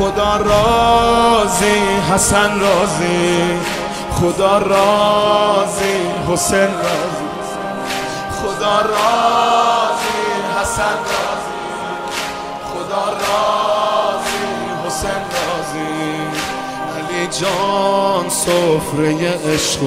خدا رازی حسن رازی. خدا رازی حسین رازی. خدا رازی حسن رازی. خدا رازی حسین رازی. علی جان سفره عشق